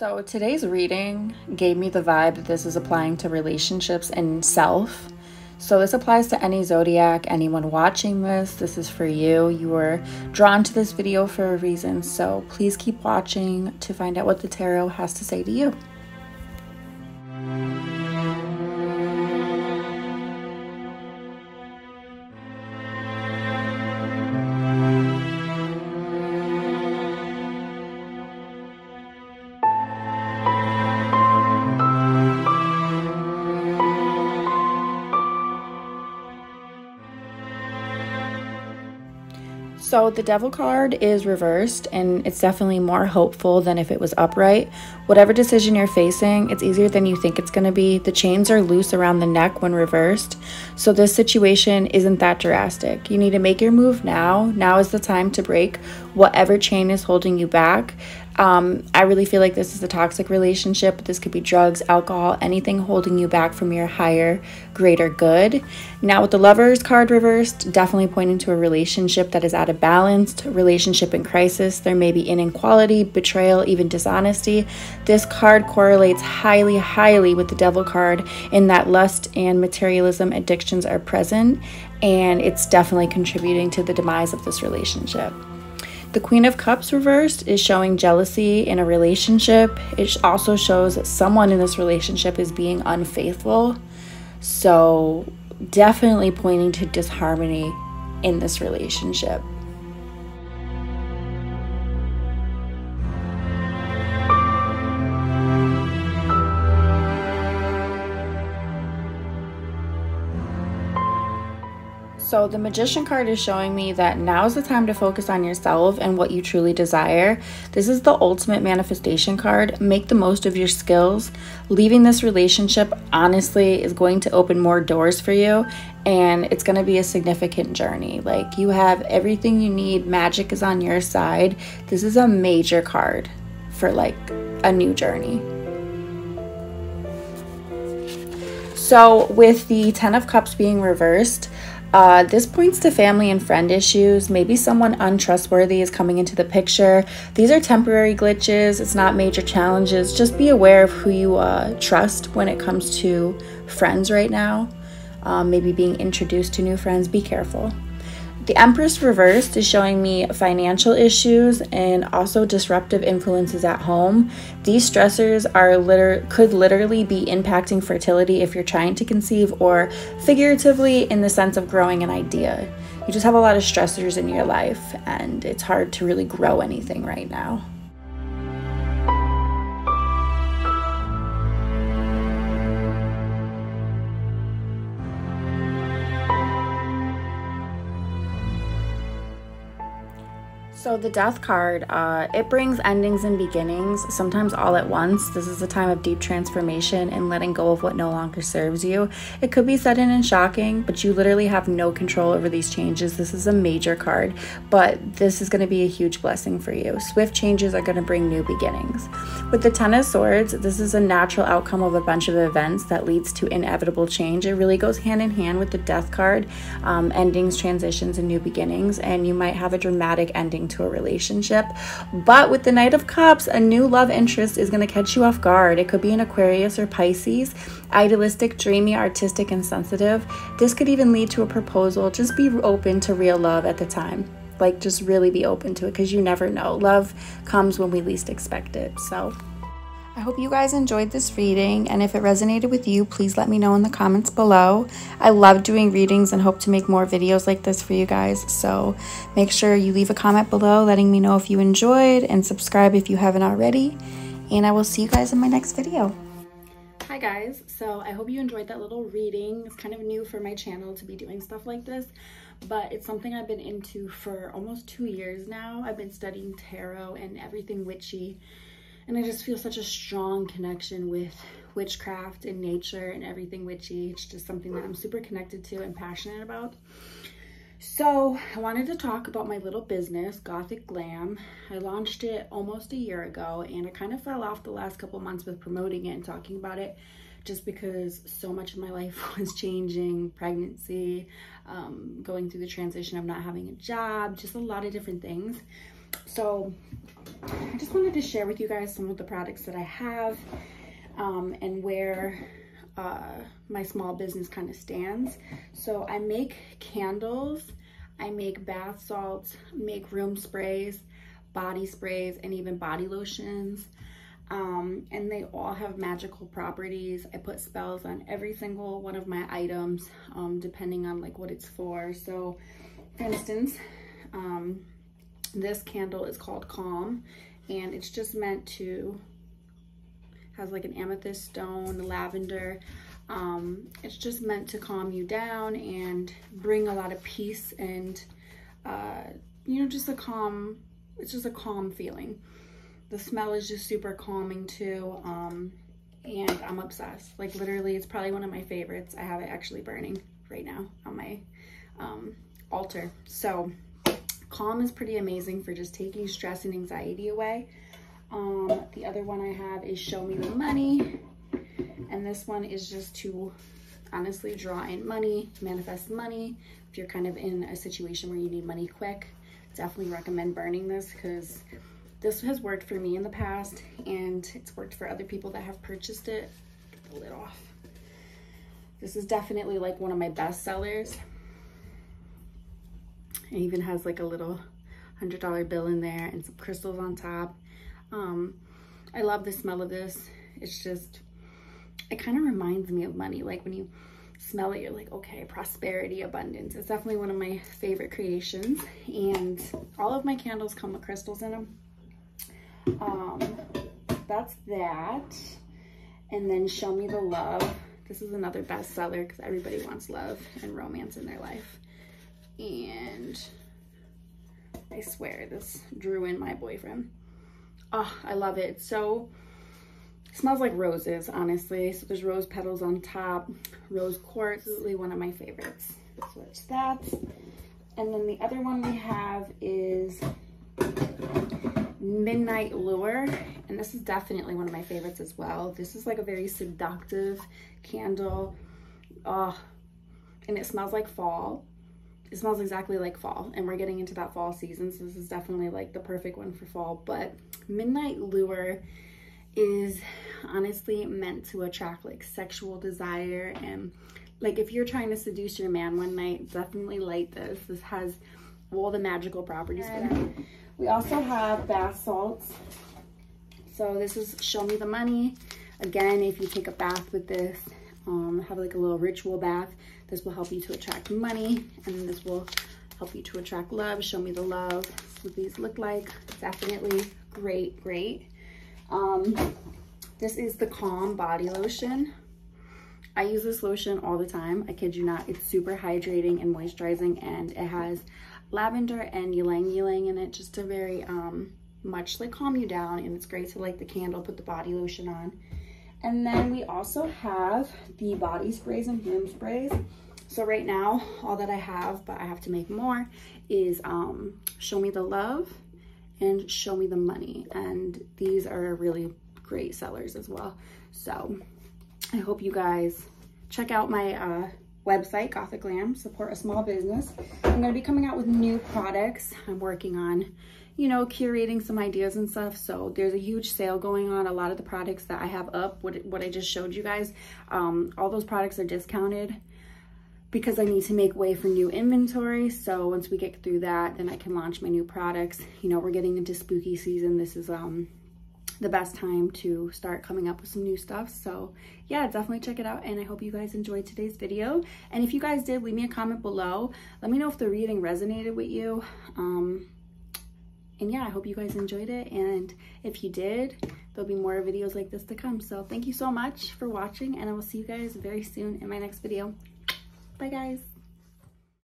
So today's reading gave me the vibe that this is applying to relationships and self. So this applies to any zodiac, anyone watching this. This is for you. You were drawn to this video for a reason. So please keep watching to find out what the tarot has to say to you. So the devil card is reversed and it's definitely more hopeful than if it was upright. Whatever decision you're facing, it's easier than you think it's going to be. The chains are loose around the neck when reversed. So this situation isn't that drastic. You need to make your move now. Now is the time to break whatever chain is holding you back. Um, I really feel like this is a toxic relationship. This could be drugs, alcohol, anything holding you back from your higher, greater good. Now, with the lovers card reversed, definitely pointing to a relationship that is out of balance, relationship in crisis. There may be inequality, betrayal, even dishonesty. This card correlates highly, highly with the devil card in that lust and materialism addictions are present, and it's definitely contributing to the demise of this relationship. The Queen of Cups reversed is showing jealousy in a relationship. It also shows that someone in this relationship is being unfaithful. So, definitely pointing to disharmony in this relationship. So the magician card is showing me that now is the time to focus on yourself and what you truly desire. This is the ultimate manifestation card. Make the most of your skills. Leaving this relationship honestly is going to open more doors for you and it's going to be a significant journey. Like you have everything you need. Magic is on your side. This is a major card for like a new journey. So with the 10 of cups being reversed, uh, this points to family and friend issues. Maybe someone untrustworthy is coming into the picture. These are temporary glitches, it's not major challenges. Just be aware of who you uh, trust when it comes to friends right now. Um, maybe being introduced to new friends, be careful. The Empress reversed is showing me financial issues and also disruptive influences at home. These stressors are liter- could literally be impacting fertility if you're trying to conceive or figuratively in the sense of growing an idea. You just have a lot of stressors in your life and it's hard to really grow anything right now. So the death card, uh, it brings endings and beginnings, sometimes all at once. This is a time of deep transformation and letting go of what no longer serves you. It could be sudden and shocking, but you literally have no control over these changes. This is a major card, but this is going to be a huge blessing for you. Swift changes are going to bring new beginnings. With the Ten of Swords, this is a natural outcome of a bunch of events that leads to inevitable change. It really goes hand in hand with the Death card, um, endings, transitions, and new beginnings, and you might have a dramatic ending to a relationship. But with the Knight of Cups, a new love interest is going to catch you off guard. It could be an Aquarius or Pisces, idealistic, dreamy, artistic, and sensitive. This could even lead to a proposal. Just be open to real love at the time. Like, just really be open to it because you never know. Love comes when we least expect it. So, I hope you guys enjoyed this reading, and if it resonated with you, please let me know in the comments below. I love doing readings and hope to make more videos like this for you guys, so make sure you leave a comment below letting me know if you enjoyed, and subscribe if you haven't already, and I will see you guys in my next video. Hi guys, so I hope you enjoyed that little reading. It's kind of new for my channel to be doing stuff like this, but it's something I've been into for almost two years now. I've been studying tarot and everything witchy and I just feel such a strong connection with witchcraft and nature and everything witchy. It's just something that I'm super connected to and passionate about. So I wanted to talk about my little business, Gothic Glam. I launched it almost a year ago and I kind of fell off the last couple months with promoting it and talking about it just because so much of my life was changing, pregnancy, um, going through the transition of not having a job, just a lot of different things. So I just wanted to share with you guys some of the products that I have um, and where uh, my small business kind of stands. So I make candles, I make bath salts, make room sprays, body sprays, and even body lotions. Um, and they all have magical properties. I put spells on every single one of my items, um, depending on like what it's for. So for instance, um, this candle is called Calm and it's just meant to has like an amethyst stone, lavender. Um, it's just meant to calm you down and bring a lot of peace and, uh, you know, just a calm, it's just a calm feeling. The smell is just super calming too. Um, and I'm obsessed. Like literally, it's probably one of my favorites. I have it actually burning right now on my um, altar. So Calm is pretty amazing for just taking stress and anxiety away. Um, the other one I have is Show Me the Money. And this one is just to honestly draw in money, manifest money. If you're kind of in a situation where you need money quick, definitely recommend burning this because this has worked for me in the past and it's worked for other people that have purchased it. Get the lid off. This is definitely like one of my best sellers. It even has like a little $100 bill in there and some crystals on top. Um, I love the smell of this. It's just, it kind of reminds me of money. Like when you smell it, you're like, okay, prosperity, abundance. It's definitely one of my favorite creations. And all of my candles come with crystals in them. Um, that's that. And then Show Me the Love. This is another bestseller because everybody wants love and romance in their life. And I swear this drew in my boyfriend. Oh, I love it. So, smells like roses, honestly. So there's rose petals on top, rose quartz, absolutely one of my favorites. So it's that. And then the other one we have is Midnight Lure. And this is definitely one of my favorites as well. This is like a very seductive candle. Oh, and it smells like fall it smells exactly like fall and we're getting into that fall season so this is definitely like the perfect one for fall but midnight lure is honestly meant to attract like sexual desire and like if you're trying to seduce your man one night definitely light this. This has all the magical properties we also have bath salts. So this is show me the money. Again if you take a bath with this um, have like a little ritual bath. This will help you to attract money and this will help you to attract love. Show me the love. what these look like. Definitely great, great. Um, this is the Calm Body Lotion. I use this lotion all the time. I kid you not. It's super hydrating and moisturizing and it has lavender and ylang ylang in it just to very um, much like calm you down and it's great to light the candle, put the body lotion on. And then we also have the body sprays and room sprays. So right now, all that I have, but I have to make more, is um, Show Me the Love and Show Me the Money. And these are really great sellers as well. So I hope you guys check out my uh, website, Gothic Glam, support a small business. I'm gonna be coming out with new products. I'm working on you know, curating some ideas and stuff. So there's a huge sale going on. A lot of the products that I have up, what, what I just showed you guys, um, all those products are discounted because I need to make way for new inventory. So once we get through that, then I can launch my new products. You know, we're getting into spooky season. This is um, the best time to start coming up with some new stuff. So yeah, definitely check it out. And I hope you guys enjoyed today's video. And if you guys did, leave me a comment below. Let me know if the reading resonated with you. Um, and yeah, I hope you guys enjoyed it. And if you did, there'll be more videos like this to come. So thank you so much for watching and I will see you guys very soon in my next video. Bye guys.